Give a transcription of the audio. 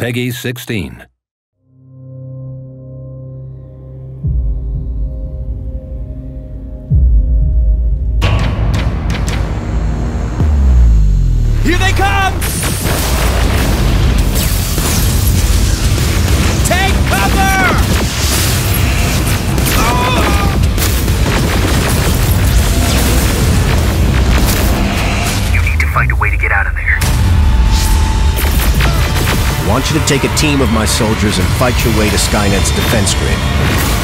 Peggy 16. Here they come! Want you to take a team of my soldiers and fight your way to Skynet's defense grid.